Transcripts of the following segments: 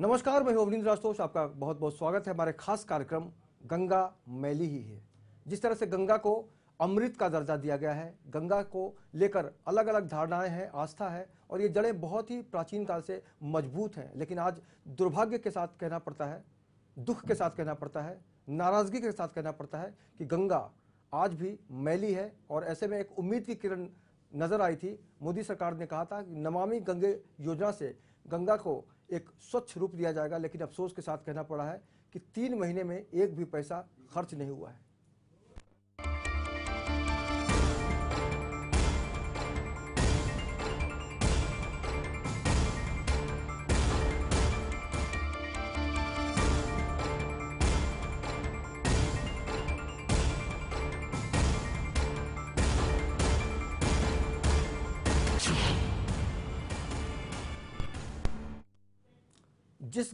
नमस्कार, मैं हूँ राजतोष। आपका बहुत बहुत स्वागत है। हमारे खास कार्यक्रम गंगा मैली ही है। जिस तरह से गंगा को अमृत का दर्जा दिया गया है, गंगा को लेकर अलग अलग धारणाएँ हैं, आस्था है, और ये जड़ें बहुत ही प्राचीन काल से मज़बूत हैं। लेकिन आज दुर्भाग्य के साथ कहना पड़ता है, दुख के साथ कहना पड़ता है, नाराज़गी के साथ कहना पड़ता है कि गंगा आज भी मैली है। और ऐसे में एक उम्मीद की किरण नज़र आई थी। मोदी सरकार ने कहा था कि नमामि गंगे योजना से गंगा को एक स्वच्छ रूप दिया जाएगा, लेकिन अफसोस के साथ कहना पड़ा है कि तीन महीने में एक भी पैसा खर्च नहीं हुआ है।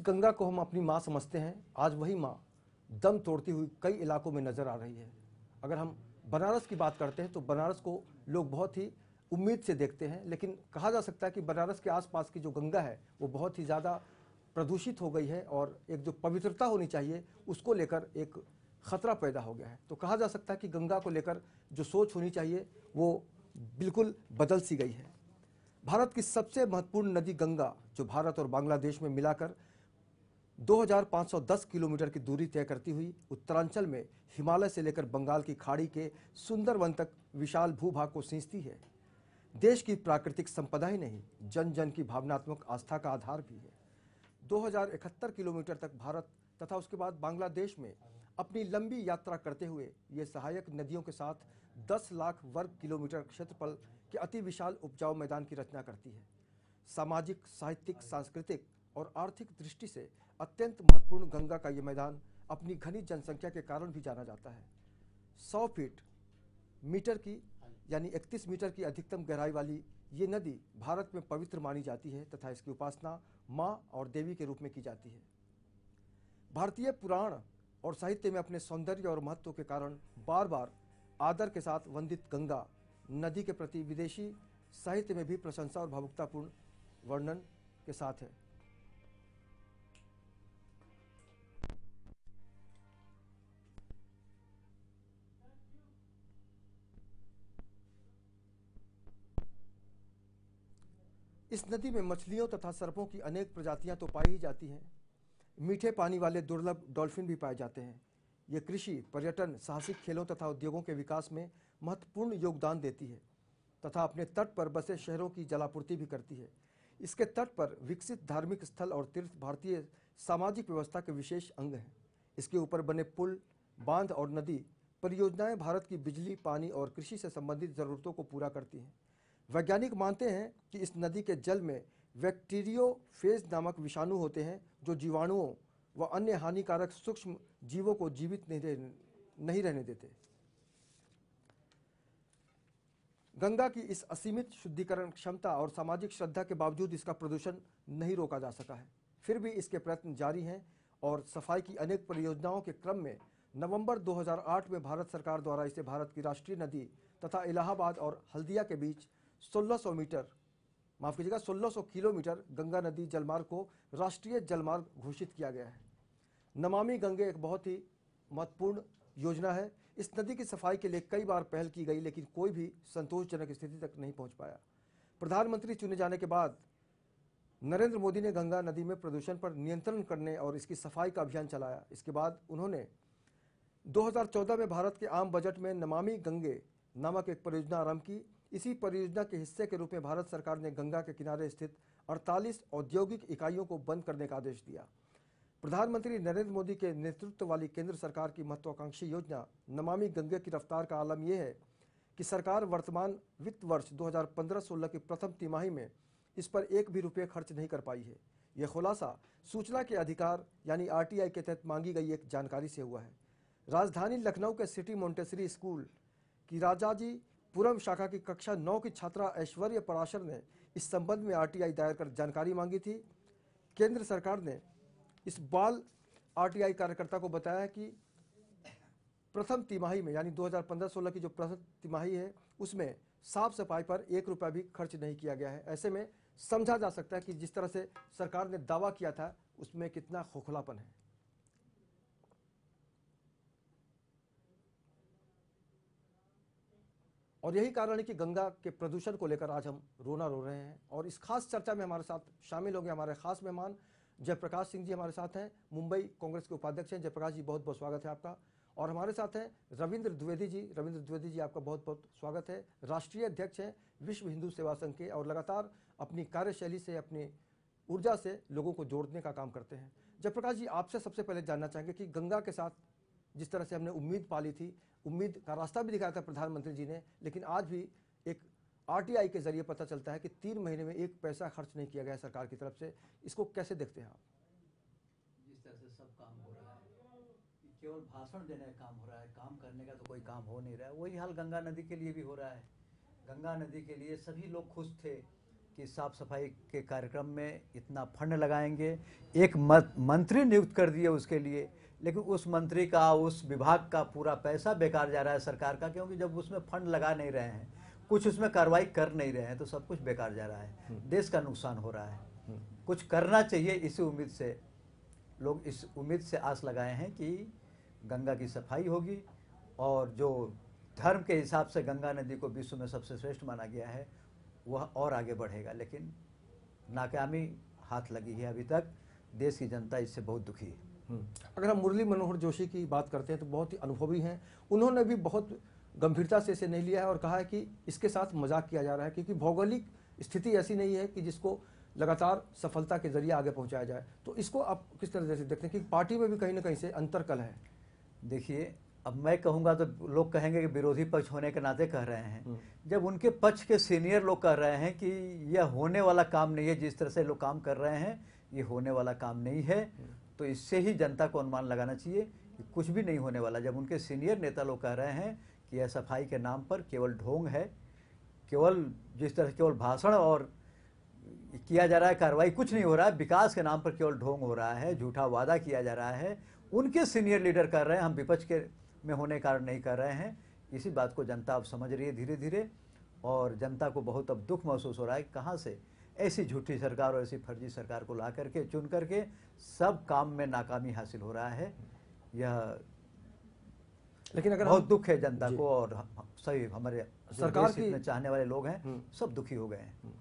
गंगा को हम अपनी माँ समझते हैं। आज वही माँ दम तोड़ती हुई कई इलाकों में नज़र आ रही है। अगर हम बनारस की बात करते हैं तो बनारस को लोग बहुत ही उम्मीद से देखते हैं, लेकिन कहा जा सकता है कि बनारस के आसपास की जो गंगा है, वो बहुत ही ज़्यादा प्रदूषित हो गई है और एक जो पवित्रता होनी चाहिए, उसको लेकर एक खतरा पैदा हो गया है। तो कहा जा सकता है कि गंगा को लेकर जो सोच होनी चाहिए, वो बिल्कुल बदल सी गई है। भारत की सबसे महत्वपूर्ण नदी गंगा, जो भारत और बांग्लादेश में मिलाकर 2510 किलोमीटर की दूरी तय करती हुई उत्तरांचल में हिमालय से लेकर बंगाल की खाड़ी के सुंदरवन तक विशाल भूभाग को सींचती है। देश की प्राकृतिक संपदा ही नहीं जन जन की भावनात्मक आस्था का आधार भी है। 2071 किलोमीटर तक भारत तथा उसके बाद बांग्लादेश में अपनी लंबी यात्रा करते हुए ये सहायक नदियों के साथ 10 लाख वर्ग किलोमीटर क्षेत्रफल के अति विशाल उपजाऊ मैदान की रचना करती है। सामाजिक, साहित्यिक, सांस्कृतिक और आर्थिक दृष्टि से अत्यंत महत्वपूर्ण गंगा का ये मैदान अपनी घनी जनसंख्या के कारण भी जाना जाता है। 100 फीट मीटर की, यानी 31 मीटर की अधिकतम गहराई वाली ये नदी भारत में पवित्र मानी जाती है तथा इसकी उपासना माँ और देवी के रूप में की जाती है। भारतीय पुराण और साहित्य में अपने सौंदर्य और महत्व के कारण बार बार आदर के साथ वंदित गंगा नदी के प्रति विदेशी साहित्य में भी प्रशंसा और भावुकतापूर्ण वर्णन के साथ है। इस नदी में मछलियों तथा सर्पों की अनेक प्रजातियाँ तो पाई ही जाती हैं। मीठे पानी वाले दुर्लभ डॉल्फिन भी पाए जाते हैं। ये कृषि, पर्यटन, साहसिक खेलों तथा उद्योगों के विकास में महत्वपूर्ण योगदान देती है तथा अपने तट पर बसे शहरों की जलापूर्ति भी करती है। इसके तट पर विकसित धार्मिक स्थल और तीर्थ भारतीय सामाजिक व्यवस्था के विशेष अंग हैं। इसके ऊपर बने पुल, बाँध और नदी परियोजनाएँ भारत की बिजली, पानी और कृषि से संबंधित जरूरतों को पूरा करती हैं। वैज्ञानिक मानते हैं कि इस नदी के जल में बैक्टीरियोफेज नामक विषाणु होते हैं, जो जीवाणुओं व अन्य हानिकारक सूक्ष्म जीवों को जीवित नहीं नहीं रहने देते। गंगा की इस असीमित शुद्धिकरण क्षमता और सामाजिक श्रद्धा के बावजूद इसका प्रदूषण नहीं रोका जा सका है। फिर भी इसके प्रयत्न जारी हैं और सफ़ाई की अनेक परियोजनाओं के क्रम में नवंबर 2008 में भारत सरकार द्वारा इसे भारत की राष्ट्रीय नदी तथा इलाहाबाद और हल्दिया के बीच 1600 मीटर, माफ़ कीजिएगा 1600 किलोमीटर गंगा नदी जलमार्ग को राष्ट्रीय जलमार्ग घोषित किया गया है। नमामि गंगे एक बहुत ही महत्वपूर्ण योजना है। इस नदी की सफ़ाई के लिए कई बार पहल की गई, लेकिन कोई भी संतोषजनक स्थिति तक नहीं पहुँच पाया। प्रधानमंत्री चुने जाने के बाद नरेंद्र मोदी ने गंगा नदी में प्रदूषण पर नियंत्रण करने और इसकी सफ़ाई का अभियान चलाया। इसके बाद उन्होंने 2014 में भारत के आम बजट में नमामि गंगे नामक एक परियोजना आरंभ की। इसी परियोजना के हिस्से के रूप में भारत सरकार ने गंगा के किनारे स्थित 48 औद्योगिक इकाइयों को बंद करने का आदेश दिया। प्रधानमंत्री नरेंद्र मोदी के नेतृत्व वाली केंद्र सरकार की महत्वाकांक्षी योजना, नमामि गंगे की रफ्तार का आलम यह है कि सरकार वर्तमान वित्त वर्ष 2015-16 की प्रथम तिमाही में इस पर एक भी रुपये खर्च नहीं कर पाई है। यह खुलासा सूचना के अधिकार यानी आरटीआई के तहत मांगी गई एक जानकारी से हुआ है। राजधानी लखनऊ के सिटी मोन्टेसरी स्कूल की राजाजी पुरम शाखा की कक्षा नौ की छात्रा ऐश्वर्य पराशर ने इस संबंध में आरटीआई दायर कर जानकारी मांगी थी। केंद्र सरकार ने इस बाल आरटीआई कार्यकर्ता को बताया कि प्रथम तिमाही में, यानी 2015-16 की जो प्रथम तिमाही है, उसमें साफ़ सफ़ाई पर एक रुपया भी खर्च नहीं किया गया है। ऐसे में समझा जा सकता है कि जिस तरह से सरकार ने दावा किया था, उसमें कितना खोखलापन है। और यही कारण है कि गंगा के प्रदूषण को लेकर आज हम रोना रो रहे हैं। और इस खास चर्चा में हमारे साथ शामिल होंगे हमारे खास मेहमान जयप्रकाश सिंह जी हमारे साथ हैं। मुंबई कांग्रेस के उपाध्यक्ष हैं। जयप्रकाश जी, बहुत बहुत स्वागत है आपका। और हमारे साथ हैं रविंद्र द्विवेदी जी। रविंद्र द्विवेदी जी, आपका बहुत बहुत स्वागत है। राष्ट्रीय अध्यक्ष हैं विश्व हिंदू सेवा संघ के और लगातार अपनी कार्यशैली से, अपनी ऊर्जा से लोगों को जोड़ने का काम करते हैं। जयप्रकाश जी, आपसे सबसे पहले जानना चाहेंगे कि गंगा के साथ जिस तरह से हमने उम्मीद पाली थी उम्मीद का रास्ता भी दिखाया था प्रधानमंत्री जी ने, लेकिन आज भी एक आरटीआई के ज़रिए पता चलता है कि तीन महीने में एक पैसा खर्च नहीं किया गया सरकार की तरफ़ से। इसको कैसे देखते हैं आप? जिस तरह से सब काम हो रहा है केवल भाषण देने का काम हो रहा है, काम करने का तो कोई काम हो नहीं रहा है। वही हाल गंगा नदी के लिए भी हो रहा है। गंगा नदी के लिए सभी लोग खुश थे कि साफ़ सफ़ाई के कार्यक्रम में इतना फंड लगाएँगे। एक मंत्री नियुक्त कर दिए उसके लिए। लेकिन उस मंत्री का उस विभाग का पूरा पैसा बेकार जा रहा है सरकार का क्योंकि जब उसमें फंड लगा नहीं रहे हैं कुछ उसमें कार्रवाई कर नहीं रहे हैं तो सब कुछ बेकार जा रहा है हम्म। देश का नुकसान हो रहा है हम्म। कुछ करना चाहिए इसी उम्मीद से लोग इस उम्मीद से आस लगाए हैं कि गंगा की सफ़ाई होगी और जो धर्म के हिसाब से गंगा नदी को विश्व में सबसे श्रेष्ठ माना गया है वह और आगे बढ़ेगा लेकिन नाकामी हाथ लगी है अभी तक देश की जनता इससे बहुत दुखी है। अगर हम मुरली मनोहर जोशी की बात करते हैं तो बहुत ही अनुभवी हैं। उन्होंने भी बहुत गंभीरता से इसे नहीं लिया है और कहा है कि इसके साथ मज़ाक किया जा रहा है क्योंकि भौगोलिक स्थिति ऐसी नहीं है कि जिसको लगातार सफलता के ज़रिए आगे पहुँचाया जाए। तो इसको आप किस तरह से देखते हैं कि पार्टी में भी कहीं ना कहीं से अंतरकल है? देखिए अब मैं कहूँगा तो लोग कहेंगे कि विरोधी पक्ष होने के नाते कह रहे हैं। हम्म। जब उनके पक्ष के सीनियर लोग कह रहे हैं कि यह होने वाला काम नहीं है जिस तरह से लोग काम कर रहे हैं ये होने वाला काम नहीं है। हम्म। तो इससे ही जनता को अनुमान लगाना चाहिए कि कुछ भी नहीं होने वाला। जब उनके सीनियर नेता लोग कह रहे हैं कि यह सफ़ाई के नाम पर केवल ढोंग है, केवल जिस तरह केवल भाषण और किया जा रहा है, कार्रवाई कुछ नहीं हो रहा है, विकास के नाम पर केवल ढोंग हो रहा है, झूठा वादा किया जा रहा है, उनके सीनियर लीडर कर रहे हैं, हम विपक्ष के में होने कारण नहीं कर रहे हैं, इसी बात को जनता अब समझ रही है धीरे धीरे और जनता को बहुत अब दुख महसूस हो रहा है, कहाँ से ऐसी झूठी सरकार और ऐसी फर्जी सरकार को ला करके चुन करके सब काम में नाकामी हासिल हो रहा है। यह लेकिन अगर बहुत दुख है जनता को और सही हमारे सरकार की चाहने वाले लोग हैं हम्म। सब दुखी हो गए हैं। हम्म।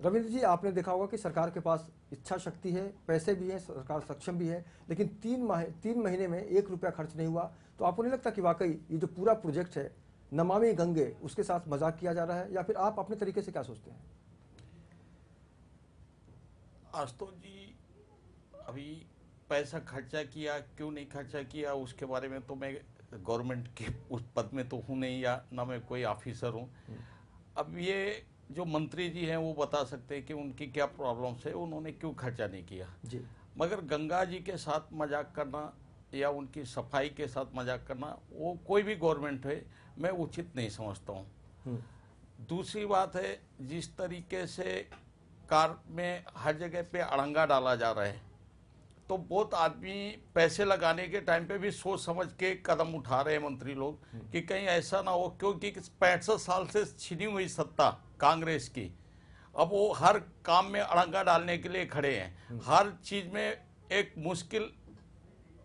रविंद्र जी आपने देखा होगा कि सरकार के पास इच्छा शक्ति है पैसे भी हैं सरकार सक्षम भी है लेकिन तीन माह तीन महीने में एक रुपया खर्च नहीं हुआ। तो आपको नहीं लगता कि वाकई ये जो पूरा प्रोजेक्ट है नमामि गंगे उसके साथ मज़ाक किया जा रहा है या फिर आप अपने तरीके से क्या सोचते हैं? आस्तोष जी अभी पैसा खर्चा किया क्यों नहीं खर्चा किया उसके बारे में तो मैं गवर्नमेंट के उस पद में तो हूँ नहीं या ना मैं कोई ऑफिसर हूँ। अब ये जो मंत्री जी हैं वो बता सकते हैं कि उनकी क्या प्रॉब्लम्स है उन्होंने क्यों खर्चा नहीं किया। जी। मगर गंगा जी के साथ मज़ाक करना या उनकी सफ़ाई के साथ मज़ाक करना वो कोई भी गवर्नमेंट है मैं उचित नहीं समझता हूँ। हम्म। दूसरी बात है जिस तरीके से कार में हर जगह पे अड़ंगा डाला जा रहा है तो बहुत आदमी पैसे लगाने के टाइम पे भी सोच समझ के कदम उठा रहे हैं मंत्री लोग। कि कहीं ऐसा ना हो, क्योंकि पैंसठ साल से छिनी हुई सत्ता कांग्रेस की अब वो हर काम में अड़ंगा डालने के लिए खड़े हैं। हर चीज़ में एक मुश्किल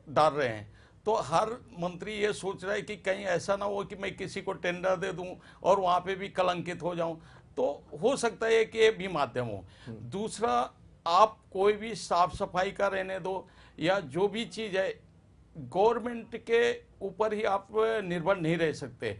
डाल रहे हैं तो हर मंत्री ये सोच रहा है कि कहीं ऐसा ना हो कि मैं किसी को टेंडर दे दूँ और वहाँ पे भी कलंकित हो जाऊँ तो हो सकता है कि ये भी माध्यम हो। दूसरा आप कोई भी साफ़ सफ़ाई का रहने दो या जो भी चीज़ है गवर्नमेंट के ऊपर ही आप निर्भर नहीं रह सकते।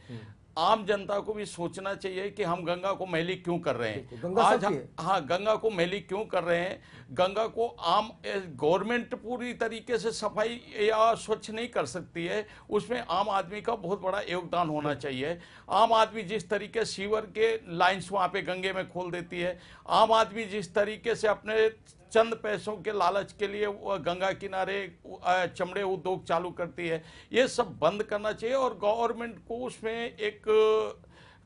आम जनता को भी सोचना चाहिए कि हम गंगा को मैली क्यों कर रहे हैं? आज हाँ गंगा को मैली क्यों कर रहे हैं? गंगा को आम गवर्नमेंट पूरी तरीके से सफ़ाई या स्वच्छ नहीं कर सकती है उसमें आम आदमी का बहुत बड़ा योगदान होना चाहिए। आम आदमी जिस तरीके सीवर के लाइन्स वहाँ पे गंगे में खोल देती है आम आदमी जिस तरीके से अपने चंद पैसों के लालच के लिए गंगा किनारे चमड़े उद्योग चालू करती है ये सब बंद करना चाहिए और गवर्नमेंट को उसमें एक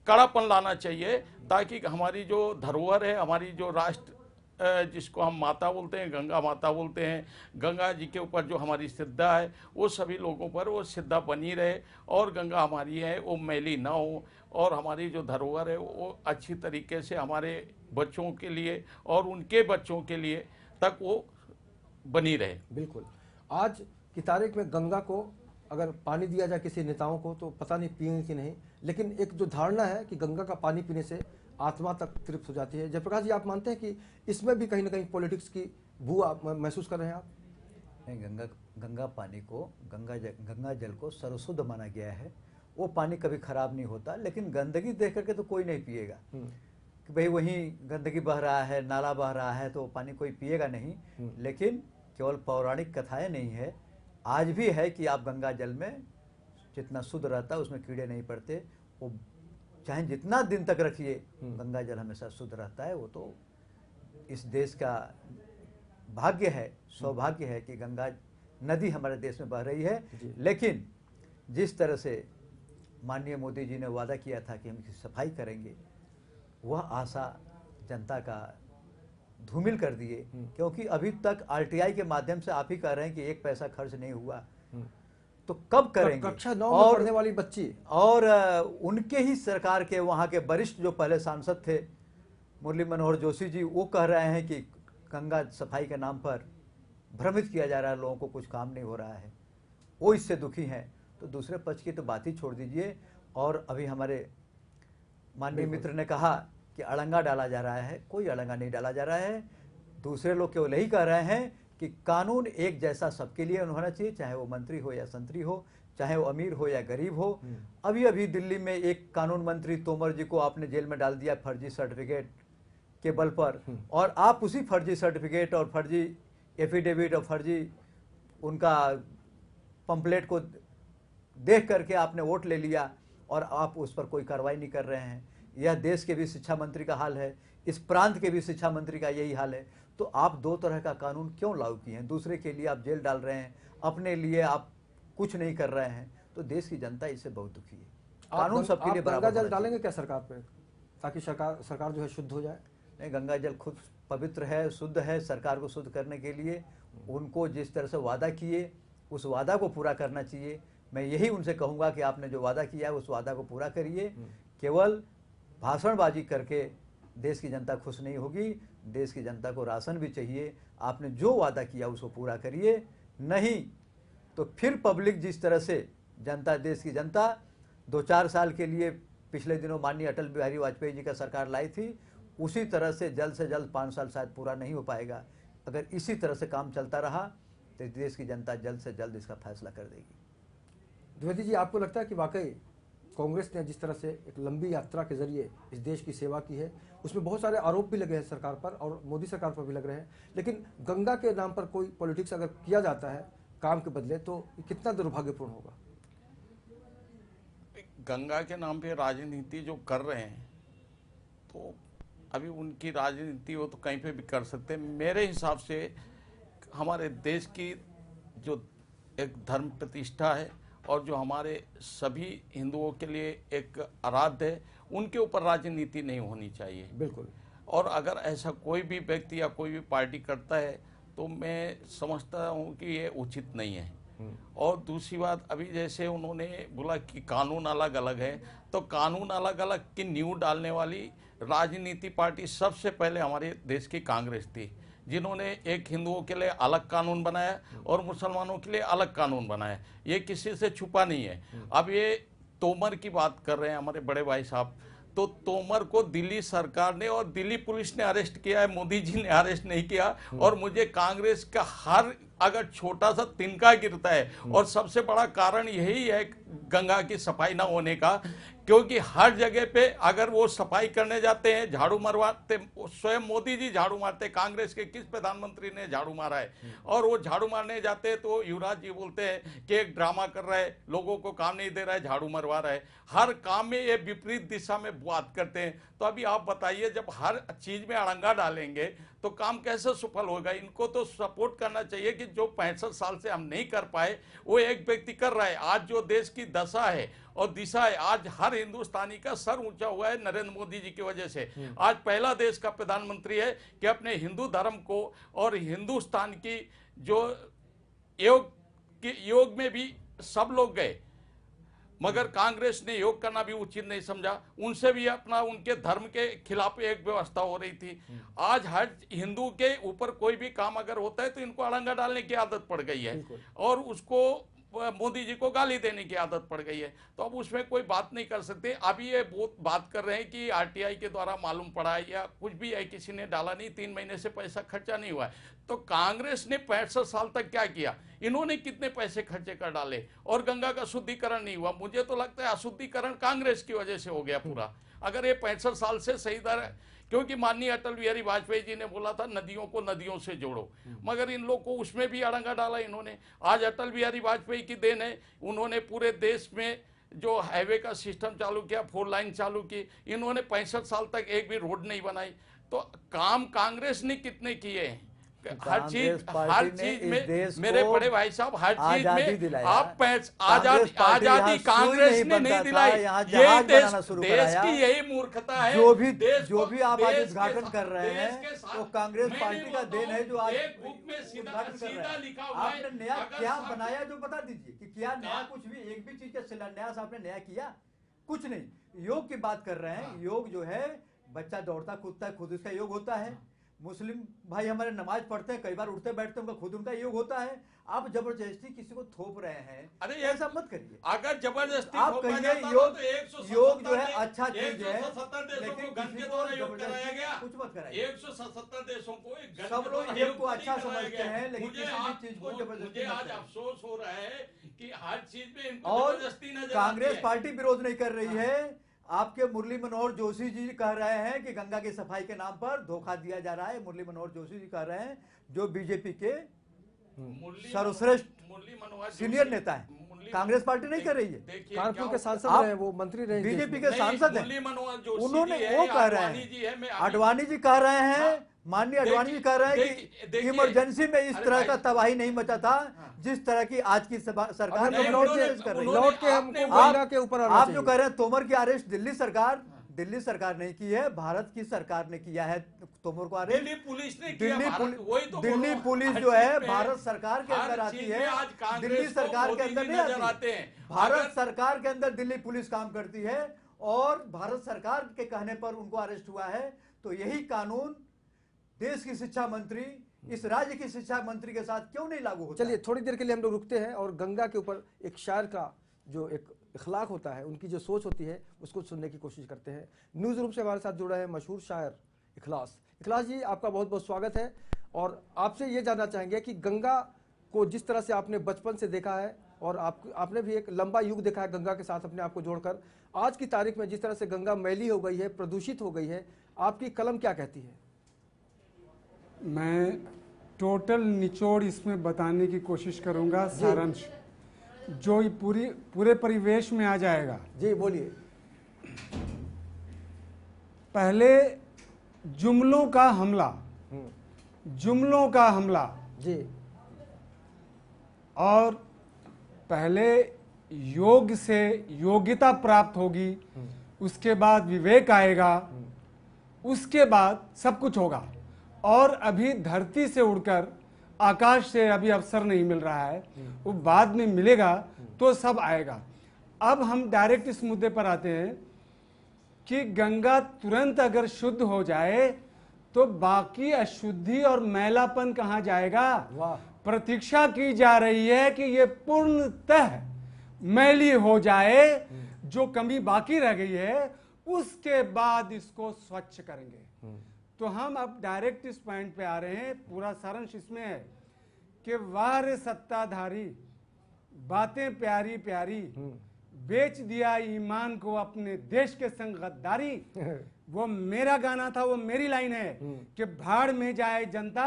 कड़ापन लाना चाहिए ताकि हमारी जो धरोहर है हमारी जो राष्ट्र जिसको हम माता बोलते हैं, गंगा माता बोलते हैं, गंगा जी के ऊपर जो हमारी सिद्धा है, वो सभी लोगों पर वो श्रद्धा बनी रहे और गंगा हमारी है, वो मैली ना हो और हमारी जो धरोहर है, वो अच्छी तरीके से हमारे बच्चों के लिए और उनके बच्चों के लिए तक वो बनी रहे। बिल्कुल। आज की तारीख में गंगा को अगर पानी दिया जाए किसी नेताओं को तो पता नहीं पिएँगे कि नहीं, लेकिन एक जो धारणा है कि गंगा का पानी पीने से आत्मा तक तृप्त हो जाती है। जयप्रकाश जी आप मानते हैं कि इसमें भी कहीं ना कहीं पॉलिटिक्स की बू आप महसूस कर रहे हैं आप? नहीं गंगा गंगा पानी को गंगा जल गंगा जल को सर्वशुद्ध माना गया है। वो पानी कभी खराब नहीं होता लेकिन गंदगी देख करके तो कोई नहीं पिएगा। कि भाई वहीं गंदगी बह रहा है नाला बह रहा है तो पानी कोई पिएगा नहीं। लेकिन केवल पौराणिक कथाएँ नहीं है। आज भी है कि आप गंगा जल में जितना शुद्ध रहता है उसमें कीड़े नहीं पड़ते। वो चाहे जितना दिन तक रखिए गंगा जल हमेशा शुद्ध रहता है वो तो इस देश का भाग्य है सौभाग्य है कि गंगा नदी हमारे देश में बह रही है। लेकिन जिस तरह से माननीय मोदी जी ने वादा किया था कि हम इसकी सफ़ाई करेंगे वह आशा जनता का धूमिल कर दिए। क्योंकि अभी तक आरटीआई के माध्यम से आप ही कह रहे हैं कि एक पैसा खर्च नहीं हुआ। तो कब करेंगे? कक्षा नौ में पढ़ने वाली बच्ची। और उनके ही सरकार के वहाँ के वरिष्ठ जो पहले सांसद थे मुरली मनोहर जोशी जी वो कह रहे हैं कि गंगा सफ़ाई के नाम पर भ्रमित किया जा रहा है लोगों को कुछ काम नहीं हो रहा है। वो इससे दुखी हैं। तो दूसरे पक्ष की तो बात ही छोड़ दीजिए। और अभी हमारे माननीय मित्र ने कहा कि अड़ंगा डाला जा रहा है कोई अड़ंगा नहीं डाला जा रहा है। दूसरे लोग केवल यही कह रहे हैं कि कानून एक जैसा सबके लिए होना चाहिए चाहे वो मंत्री हो या संतरी हो चाहे वो अमीर हो या गरीब हो। अभी अभी दिल्ली में एक कानून मंत्री तोमर जी को आपने जेल में डाल दिया फर्जी सर्टिफिकेट के बल पर। और आप उसी फर्जी सर्टिफिकेट और फर्जी एफिडेविट और फर्जी उनका पंपलेट को देख करके आपने वोट ले लिया और आप उस पर कोई कार्रवाई नहीं कर रहे हैं। यह देश के भी शिक्षा मंत्री का हाल है इस प्रांत के भी शिक्षा मंत्री का यही हाल है। तो आप दो तरह का कानून क्यों लागू किए हैं? दूसरे के लिए आप जेल डाल रहे हैं अपने लिए आप कुछ नहीं कर रहे हैं। तो देश की जनता इससे बहुत दुखी है। कानून सबके लिए गंगा बराबर जल डालेंगे क्या सरकार पे? ताकि सरकार सरकार जो है शुद्ध हो जाए? नहीं गंगा जल खुद पवित्र है शुद्ध है सरकार को शुद्ध करने के लिए उनको जिस तरह से वादा किए उस वादा को पूरा करना चाहिए। मैं यही उनसे कहूँगा कि आपने जो वादा किया है उस वादा को पूरा करिए। केवल भाषणबाजी करके देश की जनता खुश नहीं होगी। देश की जनता को राशन भी चाहिए, आपने जो वादा किया उसको पूरा करिए। नहीं तो फिर पब्लिक जिस तरह से जनता, देश की जनता दो चार साल के लिए पिछले दिनों माननीय अटल बिहारी वाजपेयी जी का सरकार लाई थी, उसी तरह से जल्द से जल्द पाँच साल शायद पूरा नहीं हो पाएगा। अगर इसी तरह से काम चलता रहा तो देश की जनता जल्द से जल्द इसका फैसला कर देगी। द्विवेदी जी, आपको लगता है कि वाकई कांग्रेस ने जिस तरह से एक लंबी यात्रा के ज़रिए इस देश की सेवा की है, उसमें बहुत सारे आरोप भी लगे हैं सरकार पर और मोदी सरकार पर भी लग रहे हैं। लेकिन गंगा के नाम पर कोई पॉलिटिक्स अगर किया जाता है, काम के बदले तो कितना दुर्भाग्यपूर्ण होगा? गंगा के नाम पे राजनीति जो कर रहे हैं तो अभी उनकी राजनीति वो तो कहीं पे भी कर सकते हैं। मेरे हिसाब से हमारे देश की जो एक धर्म प्रतिष्ठा है और जो हमारे सभी हिंदुओं के लिए एक आराध्य है उनके ऊपर राजनीति नहीं होनी चाहिए। बिल्कुल। और अगर ऐसा कोई भी व्यक्ति या कोई भी पार्टी करता है तो मैं समझता हूँ कि ये उचित नहीं है। और दूसरी बात अभी जैसे उन्होंने बोला कि कानून अलग अलग है तो कानून अलग अलग की नींव डालने वाली राजनीति पार्टी सबसे पहले हमारे देश की कांग्रेस थी। जिन्होंने एक हिंदुओं के लिए अलग कानून बनाया और मुसलमानों के लिए अलग कानून बनाया। ये किसी से छुपा नहीं है। अब ये तोमर की बात कर रहे हैं हमारे बड़े भाई साहब। तो तोमर को दिल्ली सरकार ने और दिल्ली पुलिस ने अरेस्ट किया है, मोदी जी ने अरेस्ट नहीं किया। और मुझे कांग्रेस का हर अगर छोटा सा तिनका गिरता है और सबसे बड़ा कारण यही है गंगा की सफ़ाई ना होने का क्योंकि हर जगह पे अगर वो सफ़ाई करने जाते हैं झाड़ू मरवाते स्वयं मोदी जी झाड़ू मारते कांग्रेस के किस प्रधानमंत्री ने झाड़ू मारा है? और वो झाड़ू मारने जाते हैं तो युवराज जी बोलते हैं कि एक ड्रामा कर रहा है लोगों को काम नहीं दे रहा है झाड़ू मरवा रहा है। हर काम में ये विपरीत दिशा में बात करते हैं। तो अभी आप बताइए जब हर चीज़ में अड़ंगा डालेंगे तो काम कैसे सफल होगा? इनको तो सपोर्ट करना चाहिए कि जो पैंसठ साल से हम नहीं कर पाए वो एक व्यक्ति कर रहा है। आज जो देश की दशा है और दिशा है आज हर हिंदुस्तानी का सर ऊँचा हुआ है नरेंद्र मोदी जी की वजह से। आज पहला देश का प्रधानमंत्री है कि अपने हिंदू धर्म को और हिंदुस्तान की जो योग के योग में भी सब लोग गए। मगर कांग्रेस ने योग करना भी उचित नहीं समझा। उनसे भी अपना उनके धर्म के खिलाफ एक व्यवस्था हो रही थी। आज हर हिंदू के ऊपर कोई भी काम अगर होता है तो इनको अड़ंगा डालने की आदत पड़ गई है। और उसको मोदी जी को गाली देने की आदत पड़ गई है। तो अब उसमें कोई बात नहीं कर सकते। अभी ये बहुत बात कर रहे हैं कि आरटीआई के द्वारा मालूम पड़ा है या कुछ भी है, किसी ने डाला नहीं, तीन महीने से पैसा खर्चा नहीं हुआ है। तो कांग्रेस ने पैंसठ साल तक क्या किया? इन्होंने कितने पैसे खर्चे कर डाले? और गंगा का शुद्धिकरण नहीं हुआ। मुझे तो लगता है अशुद्धिकरण कांग्रेस की वजह से हो गया पूरा। अगर ये पैंसठ साल से सही दर क्योंकि माननीय अटल बिहारी वाजपेयी जी ने बोला था नदियों को नदियों से जोड़ो। मगर इन लोग को उसमें भी अड़ंगा डाला इन्होंने। आज अटल बिहारी वाजपेयी की देन है। उन्होंने पूरे देश में जो हाईवे का सिस्टम चालू किया फोर लाइन चालू की इन्होंने पैंसठ साल तक एक भी रोड नहीं बनाई। तो काम कांग्रेस ने कितने किए हैं? हर चीज़ हर चीज़ में मेरे बड़े भाई साहब हर चीज़ में आप पैस आज़ादी आज़ादी कांग्रेस ने नहीं दिलाई। यहाँ देश देश की यही मूर्खता है। जो भी देश जो भी आप आज उद्घाटन कर रहे हैं तो कांग्रेस पार्टी का देन है जो आज बुक में सीधा उद्घाटन कर सीधा रहा है। लिखा हुआ है। आपने नया क्या बनाया जो बता दीजिए कि क्या नया हाँ। कुछ भी एक भी चीज़ का शिलान्यास आपने नया किया? कुछ नहीं। योग की बात कर रहे हैं। हाँ। योग जो है बच्चा दौड़ता कूदता है खुद उसका योग होता है। मुस्लिम भाई हमारे नमाज़ पढ़ते हैं कई बार उठते बैठते उनका खुद उनका योग होता है। आप ज़बरदस्ती किसी को थोप रहे हैं अरे ये ये- ऐसा मत करिए। अगर ज़बरदस्ती आप कहिए योग- तो 177 योग जो है अच्छा चीज़ है, 177 देशों लेकिन कुछ मत कराइए। 177 देशों को सब लोग योग योग को अच्छा समझते हैं, लेकिन किसी भी चीज़ को ज़बरदस्ती आज अफसोस हो रहा है कि हर चीज़ में और कांग्रेस पार्टी विरोध नहीं कर रही है आपके मुरली मनोहर जोशी जी कह रहे हैं कि गंगा की सफ़ाई के नाम पर धोखा दिया जा रहा है। मुरली मनोहर जोशी जी कह रहे हैं जो बीजेपी के सर्वश्रेष्ठ मुरली मनोहर सीनियर नेता है। कांग्रेस पार्टी नहीं कर रही है। कानपुर के सांसद रहे हैं वो मंत्री रहे बीजेपी के सांसद है। उन्होंने वो कह रहे आडवाणी जी है, मैं अडवाणी आडवाणी जी कह रहे हैं हाँ। माननीय अडवाणी कह रहे हैं कि इमरजेंसी में इस तरह का तबाही नहीं मचा था जिस तरह की आज की सरकार लौट है के हमको के ऊपर आप जो कह रहे हैं तोमर की अरेस्ट दिल्ली सरकार दिल्ली सरकार ने की है भारत की सरकार ने किया है तोमर को अरेस्ट दिल्ली पुलिस ने किया दिल्ली भारत- पुलिस वही तो दिल्ली पुलिस जो है भारत सरकार के अंदर आती है। दिल्ली सरकार के अंदर नहीं आती। आते हैं। भारत सरकार के अंदर दिल्ली पुलिस काम करती है और भारत सरकार के कहने पर उनको अरेस्ट हुआ है तो यही कानून देश की शिक्षा मंत्री इस राज्य की शिक्षा मंत्री के साथ क्यों नहीं लागू होता चलिए थोड़ी देर के लिए हम लोग रुकते हैं और गंगा के ऊपर एक शायर का जो एक इखलाक होता है उनकी जो सोच होती है उसको सुनने की कोशिश करते हैं। न्यूज़ रूम से हमारे साथ जुड़ा है मशहूर शायर इखलास। इखलास जी आपका बहुत बहुत स्वागत है। और आपसे ये जानना चाहेंगे कि गंगा को जिस तरह से आपने बचपन से देखा है और आप आपने भी एक लंबा युग देखा है गंगा के साथ अपने आप को जोड़कर। आज की तारीख में जिस तरह से गंगा मैली हो गई है प्रदूषित हो गई है आपकी कलम क्या कहती है? मैं टोटल निचोड़ इसमें बताने की कोशिश करूँगा सारांश। जो ये पूरी पूरे परिवेश में आ जाएगा। जी बोलिए। पहले जुमलों का हमला। जुमलों का हमला। जी। और पहले योग से योग्यता प्राप्त होगी उसके बाद विवेक आएगा उसके बाद सब कुछ होगा। और अभी धरती से उड़कर आकाश से अभी अवसर नहीं मिल रहा है वो बाद में मिलेगा तो सब आएगा। अब हम डायरेक्ट इस मुद्दे पर आते हैं कि गंगा तुरंत अगर शुद्ध हो जाए तो बाकी अशुद्धि और मैलापन कहाँ जाएगा? प्रतीक्षा की जा रही है कि ये पूर्णतः मैली हो जाए जो कमी बाकी रह गई है उसके बाद इसको स्वच्छ करेंगे। तो हम अब डायरेक्ट इस पॉइंट पे आ रहे हैं पूरा सारांश इसमें है कि वार सत्ताधारी बातें प्यारी प्यारी बेच दिया ईमान को अपने देश के संग गद्दारी। वो मेरा गाना था वो मेरी लाइन है कि भाड़ में जाए जनता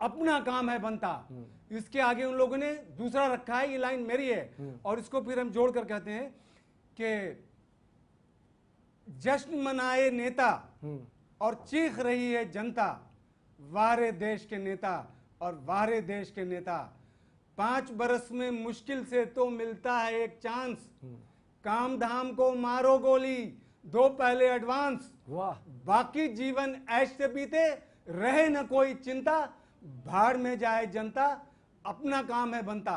अपना काम है बनता। इसके आगे उन लोगों ने दूसरा रखा है ये लाइन मेरी है। और इसको फिर हम जोड़ कर कहते हैं कि जश्न मनाए नेता और चीख रही है जनता वारे देश के नेता और वारे देश के नेता। पाँच बरस में मुश्किल से तो मिलता है एक चांस। काम धाम को मारो गोली दो पहले एडवांस। वाह। बाकी जीवन ऐश से बीते रहे न कोई चिंता। भाड़ में जाए जनता अपना काम है बनता।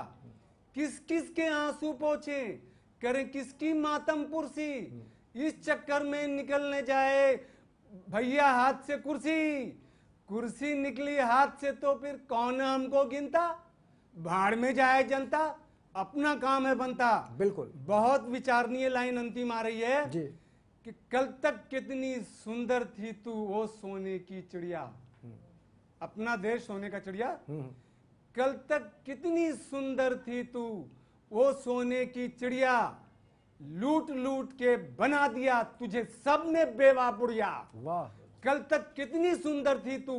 किस किस के आँसू पोछे करें किसकी मातम पुरसी। इस चक्कर में निकलने जाए भैया हाथ से कुर्सी कुर्सी निकली हाथ से तो फिर कौन हमको गिनता? भाड़ में जाए जनता अपना काम है बनता। बिल्कुल। बहुत विचारणीय लाइन अंतिम आ रही है जी। कि कल तक कितनी सुंदर थी तू वो सोने की चिड़िया। अपना देश सोने का चिड़िया। हम्म, कल तक कितनी सुंदर थी तू वो सोने की चिड़िया। लूट लूट के बना दिया तुझे सबने बेवा बुढ़िया वाह। कल तक कितनी सुंदर थी तू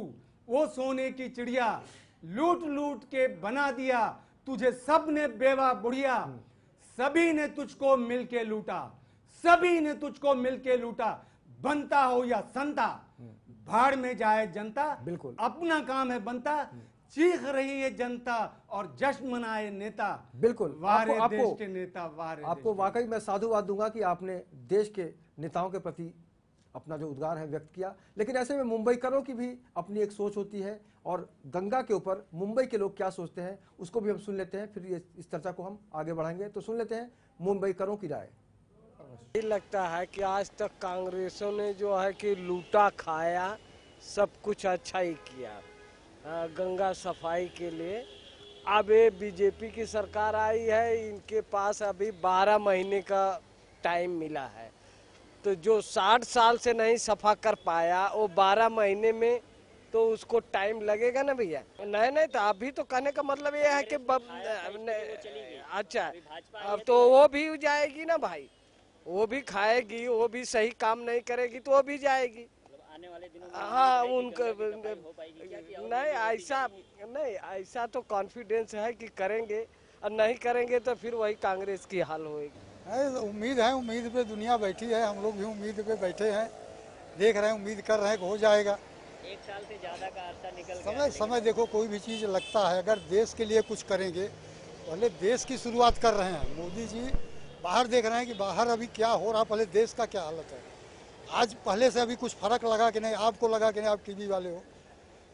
वो सोने की चिड़िया। लूट लूट के बना दिया तुझे सबने बेवा बुढ़िया सभी ने तुझको मिलके लूटा सभी ने तुझको मिलके लूटा। बनता हो या संता भाड़ में जाए जनता बिल्कुल। अपना काम है बनता। चीख रही है जनता और जश्न मनाए नेता बिल्कुल। वारे आपको- देश के नेता वारे आपको वाकई मैं साधुवाद दूँगा कि आपने देश के नेताओं के प्रति अपना जो उद्गार है व्यक्त किया। लेकिन ऐसे में मुंबईकरों की भी अपनी एक सोच होती है और गंगा के ऊपर मुंबई के लोग क्या सोचते हैं उसको भी हम सुन लेते हैं फिर ये इस चर्चा को हम आगे बढ़ाएँगे। तो सुन लेते हैं मुंबईकरों की राय। ये लगता है कि आज तक कांग्रेसों ने जो है कि लूटा खाया सब कुछ अच्छा ही किया। गंगा सफ़ाई के लिए। अब ये बीजेपी की सरकार आई है इनके पास अभी 12 महीने का टाइम मिला है। तो जो 60 साल से नहीं सफ़ा कर पाया वो 12 महीने में तो उसको टाइम लगेगा ना भैया? नहीं नहीं तो अभी तो कहने का मतलब ये है कि बब, नहीं, अच्छा अब तो वो भी जाएगी ना भाई। वो भी खाएगी वो भी सही काम नहीं करेगी तो वो भी जाएगी। आने वाले दिनों में हाँ उनको हो नहीं ऐसा नहीं ऐसा तो कॉन्फिडेंस है कि करेंगे और नहीं करेंगे तो फिर वही कांग्रेस की हाल होगी उम्मीद है उम्मीद पे दुनिया बैठी है हम लोग भी उम्मीद पे बैठे हैं देख रहे हैं उम्मीद कर रहे हैं कि हो जाएगा। एक साल से ज़्यादा का अरसा निकल गया समय समय देखो कोई भी चीज़ लगता है अगर देश के लिए कुछ करेंगे पहले देश की शुरुआत कर रहे हैं। मोदी जी बाहर देख रहे हैं कि बाहर अभी क्या हो रहा पहले देश का क्या हालत है। आज पहले से अभी कुछ फ़र्क लगा कि नहीं? आपको लगा कि नहीं? आप टीवी वाले हो।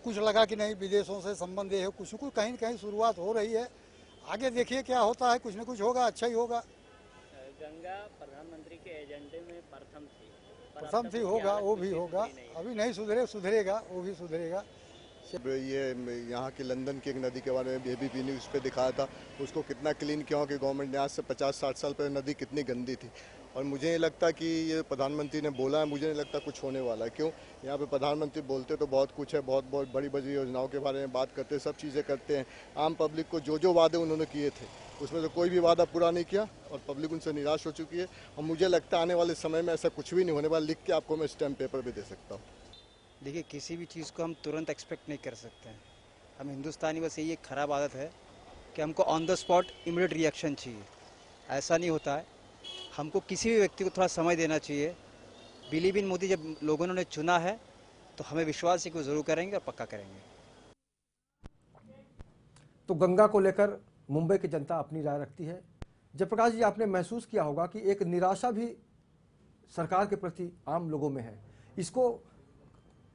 कुछ लगा कि नहीं? विदेशों से संबंध हो। कुछ कुछ कहीं न कहीं शुरुआत हो रही है। आगे देखिए क्या होता है। कुछ न कुछ होगा अच्छा ही होगा। गंगा प्रधानमंत्री के एजेंडे में प्रथम थी। प्रथम थी होगा वो भी होगा। अभी नहीं सुधरे सुधरेगा वो भी सुधरेगा। ये यहाँ की लंदन की एक नदी के बारे में एबीपी न्यूज़ पे दिखाया था। उसको कितना क्लीन किया हो कि गवर्नमेंट ने आज से 50-60 साल पहले नदी कितनी गंदी थी। और मुझे नहीं लगता कि ये प्रधानमंत्री ने बोला है, मुझे नहीं लगता कुछ होने वाला है। क्यों? यहाँ पे प्रधानमंत्री बोलते तो बहुत कुछ है, बहुत बहुत बड़ी बड़ी योजनाओं के बारे में बात करते, सब चीज़ें करते हैं। आम पब्लिक को जो जो वादे उन्होंने किए थे, उसमें से कोई भी वादा पूरा नहीं किया और पब्लिक उनसे निराश हो चुकी है। और मुझे लगता है आने वाले समय में ऐसा कुछ भी नहीं होने वाला, लिख के आपको मैं स्टैम्प पेपर भी दे सकता हूँ। देखिए, किसी भी चीज़ को हम तुरंत एक्सपेक्ट नहीं कर सकते हैं। हम हिंदुस्तानी बस यही एक ख़राब आदत है कि हमको on the spot immediate reaction चाहिए। ऐसा नहीं होता है। हमको किसी भी व्यक्ति को थोड़ा समय देना चाहिए। बिलीव इन मोदी जब लोगों ने चुना है तो हमें विश्वास है कि वो ज़रूर करेंगे और पक्का करेंगे। तो गंगा को लेकर मुंबई की जनता अपनी राय रखती है। जयप्रकाश जी आपने महसूस किया होगा कि एक निराशा भी सरकार के प्रति आम लोगों में है। इसको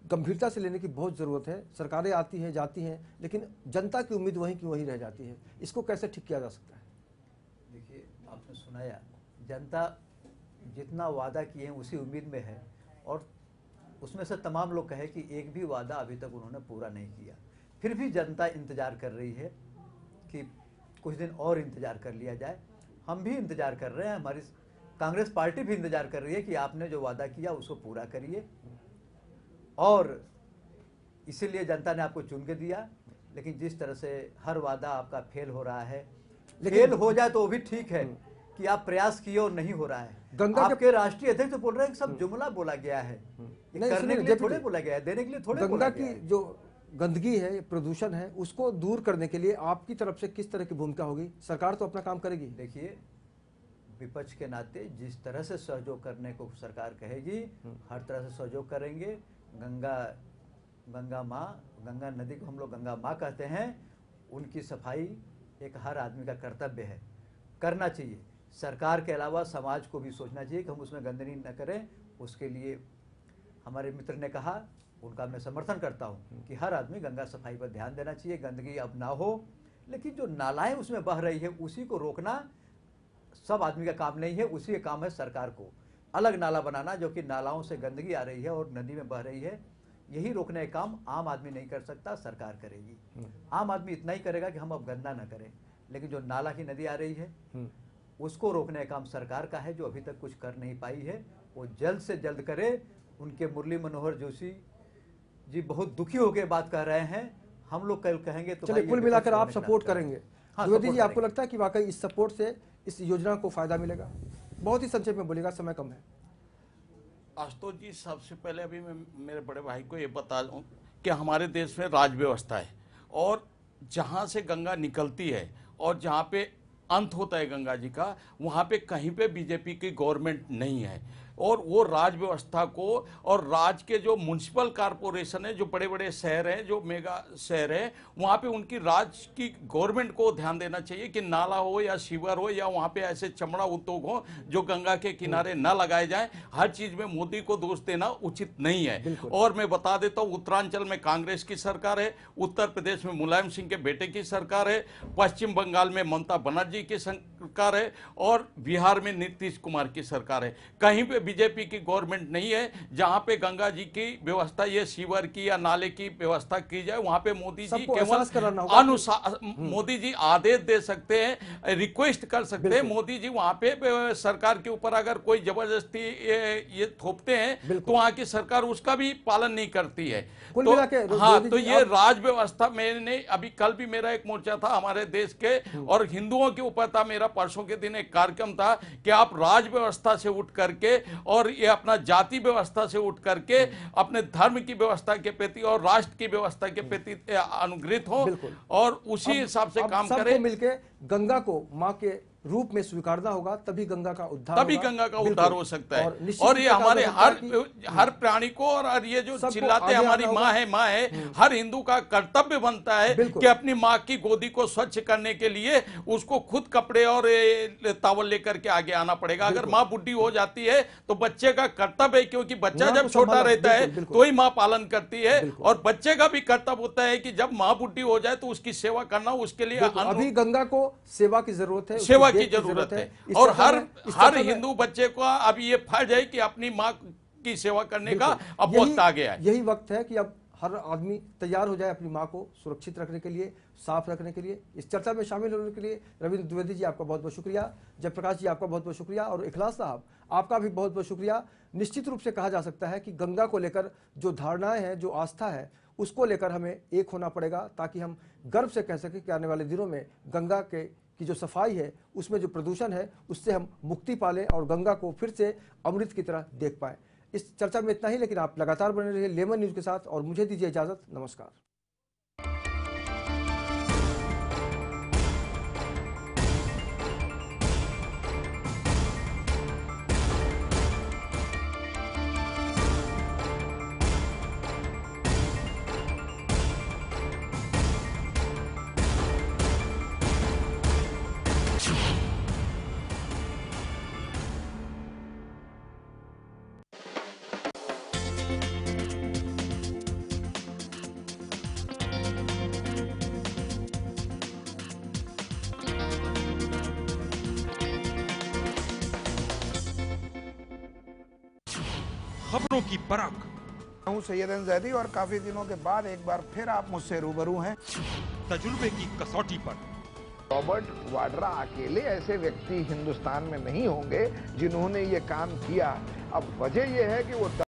गंभीरता से लेने की बहुत ज़रूरत है। सरकारें आती हैं जाती हैं लेकिन जनता की उम्मीद वहीं की वहीं रह जाती है। इसको कैसे ठीक किया जा सकता है? देखिए आपने सुनाया। जनता जितना वादा किए हैं उसी उम्मीद में है और उसमें से तमाम लोग कहे कि एक भी वादा अभी तक उन्होंने पूरा नहीं किया। फिर भी जनता इंतज़ार कर रही है कि कुछ दिन और इंतज़ार कर लिया जाए। हम भी इंतज़ार कर रहे हैं हमारी कांग्रेस पार्टी भी इंतज़ार कर रही है कि आपने जो वादा किया उसको पूरा करिए। और इसीलिए जनता ने आपको चुन के दिया लेकिन जिस तरह से हर वादा आपका फेल हो रहा है फेल हो जाए तो वो भी ठीक है। कि आप प्रयास किए और नहीं हो रहा है। गंगा के- आपके राष्ट्रीय अध्यक्ष तो बोल रहे हैं सब जुमला बोला गया है। करने के लिए थोड़े बोला गया है देने के लिए थोड़े गंगा की जो गंदगी है प्रदूषण है उसको दूर करने के लिए आपकी तरफ़ से किस तरह की भूमिका होगी? सरकार तो अपना काम करेगी। देखिए विपक्ष के नाते जिस तरह से सहयोग करने को सरकार कहेगी हर तरह से सहयोग करेंगे। गंगा गंगा माँ गंगा नदी को हम लोग गंगा माँ कहते हैं। उनकी सफ़ाई एक हर आदमी का कर्तव्य है। करना चाहिए। सरकार के अलावा समाज को भी सोचना चाहिए कि हम उसमें गंदगी न करें। उसके लिए हमारे मित्र ने कहा उनका मैं समर्थन करता हूँ कि हर आदमी गंगा सफ़ाई पर ध्यान देना चाहिए गंदगी अब ना हो। लेकिन जो नालाएँ उसमें बह रही है उसी को रोकना सब आदमी का काम नहीं है उसी का काम है सरकार को। अलग नाला बनाना जो कि नालाओं से गंदगी आ रही है और नदी में बह रही है। यही रोकने का काम आम आदमी नहीं कर सकता सरकार करेगी। आम आदमी इतना ही करेगा कि हम अब गंदा ना करें। लेकिन जो नाला की नदी आ रही है उसको रोकने का काम सरकार का है जो अभी तक कुछ कर नहीं पाई है वो जल्द से जल्द करे। उनके मुरली मनोहर जोशी जी बहुत दुखी होकर बात कर रहे हैं। हम लोग कल कहेंगे तो चलिए कुल मिलाकर आप सपोर्ट करेंगे। हाँ, द्विवेदी जी आपको लगता है कि वाकई इस सपोर्ट से इस योजना को फ़ायदा मिलेगा? बहुत ही संक्षेप में बोलेगा समय कम है। आशुतोष जी सबसे पहले अभी मैं मेरे बड़े भाई को ये बता दूँ कि हमारे देश में राज व्यवस्था है और जहाँ से गंगा निकलती है और जहाँ पे अंत होता है गंगा जी का, वहाँ पे कहीं पे बीजेपी की गवर्नमेंट नहीं है। और वो राज व्यवस्था को और राज्य के जो म्यूनसिपल कारपोरेशन है जो बड़े बड़े शहर हैं जो मेगा शहर हैं वहाँ पे उनकी राज्य की गवर्नमेंट को ध्यान देना चाहिए कि नाला हो या शिवर हो या वहाँ पे ऐसे चमड़ा उद्योग हो जो गंगा के किनारे न लगाए जाएँ। हर चीज़ में मोदी को दोष देना उचित नहीं है। और मैं बता देता हूँ उत्तरांचल में कांग्रेस की सरकार है उत्तर प्रदेश में मुलायम सिंह के बेटे की सरकार है पश्चिम बंगाल में ममता बनर्जी की सरकार है और बिहार में नीतीश कुमार की सरकार है। कहीं पे बीजेपी की गवर्नमेंट नहीं है जहाँ पे गंगा जी की व्यवस्था ये सीवर की या नाले की व्यवस्था की जाए वहाँ पे मोदी जी केवल। अनुसार मोदी जी आदेश दे सकते हैं रिक्वेस्ट कर सकते हैं मोदी जी वहाँ पे सरकार के ऊपर अगर कोई ज़बरदस्ती ये, ये थोपते हैं तो वहाँ की सरकार उसका भी पालन नहीं करती है। तो, हाँ तो ये राज व्यवस्था मैंने अभी कल भी मेरा एक मोर्चा था हमारे देश के और हिंदुओं के ऊपर था मेरा परसों के दिन एक कार्यक्रम था कि आप राज व्यवस्था से उठ करके और ये अपना जाति व्यवस्था से उठ करके अपने धर्म की व्यवस्था के प्रति और राष्ट्र की व्यवस्था के प्रति अनुग्रहित हो और उसी हिसाब से काम करें। मिलकर गंगा को माँ के रूप में स्वीकारना होगा तभी गंगा का उद्धार तभी गंगा का उद्धार हो सकता है। और और, ये हमारे हर हर प्राणी को और ये जो चिल्लाते हमारी माँ है माँ है हर हिंदू का कर्तव्य बनता है कि अपनी माँ की गोदी को स्वच्छ करने के लिए उसको खुद कपड़े और तावल लेकर के आगे आना पड़ेगा। अगर माँ बुढ़ी हो जाती है तो बच्चे का कर्तव्य है क्योंकि बच्चा जब छोटा रहता है। तो ही माँ पालन करती है। और बच्चे का भी कर्तव्य होता है कि जब माँ बुढ़ी हो जाए तो उसकी सेवा करना उसके लिए अभी गंगा को सेवा की ज़रूरत है सेवा की ज़रूरत है। और हर हर हिंदू बच्चे को अब ये फ़र्ज़ है कि अपनी माँ की सेवा करने का अब वक्त आ गया है यही वक्त है कि अब हर आदमी तैयार हो जाए अपनी माँ को सुरक्षित रखने के लिए साफ़ रखने के लिए। इस चर्चा में शामिल होने के लिए रविंद्र द्विवेदी जी आपका बहुत बहुत शुक्रिया जयप्रकाश जी आपका बहुत बहुत शुक्रिया और इखलास साहब आपका भी बहुत बहुत शुक्रिया। निश्चित रूप से कहा जा सकता है कि गंगा को लेकर जो धारणाएँ हैं जो आस्था है उसको लेकर हमें एक होना पड़ेगा ताकि हम गर्व से कह सकें कि आने वाले दिनों में गंगा के की जो सफ़ाई है, उसमें जो प्रदूषण है, उससे हम मुक्ति पालें और गंगा को फिर से अमृत की तरह देख पाएँ। इस चर्चा में इतना ही, लेकिन आप लगातार बने रहिए लेमन न्यूज़ के साथ और मुझे दीजिए इजाज़त। नमस्कार। खबरों की परख हूँ सैयद जैदी और काफ़ी दिनों के बाद एक बार फिर आप मुझसे रूबरू हैं। तजुर्बे की कसौटी पर। रॉबर्ट वाड्रा अकेले ऐसे व्यक्ति हिंदुस्तान में नहीं होंगे जिन्होंने ये काम किया। अब वजह यह है कि वो